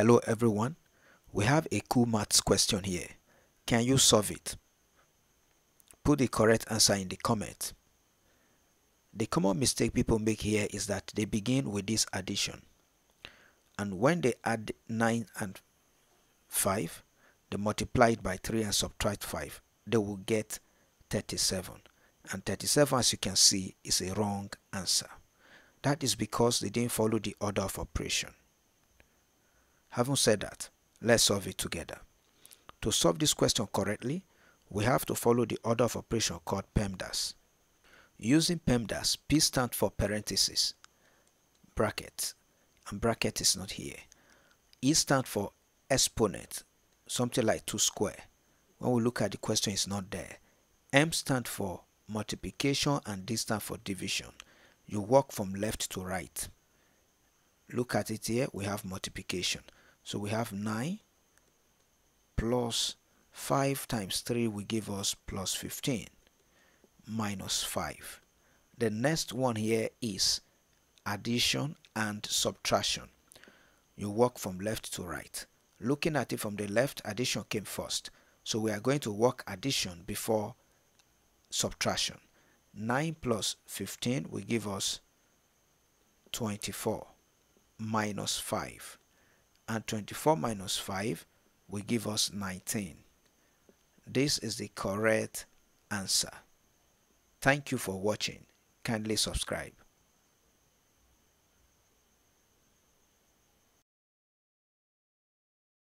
Hello everyone. We have a cool maths question here. Can you solve it? Put the correct answer in the comment. The common mistake people make here is that they begin with this addition. And when they add 9 and 5, they multiply it by 3 and subtract 5. They will get 37. And 37 as you can see is a wrong answer. That is because they didn't follow the order of operation. Having said that, let's solve it together. To solve this question correctly, we have to follow the order of operation called PEMDAS. Using PEMDAS, P stands for parenthesis, bracket, and bracket is not here. E stands for exponent, something like 2 square. When we look at the question, it's not there. M stands for multiplication and D stands for division. You work from left to right. Look at it here, we have multiplication. So we have 9 plus 5 times 3 will give us plus 15 minus 5. The next one here is addition and subtraction. You work from left to right. Looking at it from the left, addition came first. So we are going to work addition before subtraction. 9 plus 15 will give us 24 minus 5 and 24 minus 5 will give us 19. This is the correct answer. Thank you for watching. Kindly subscribe.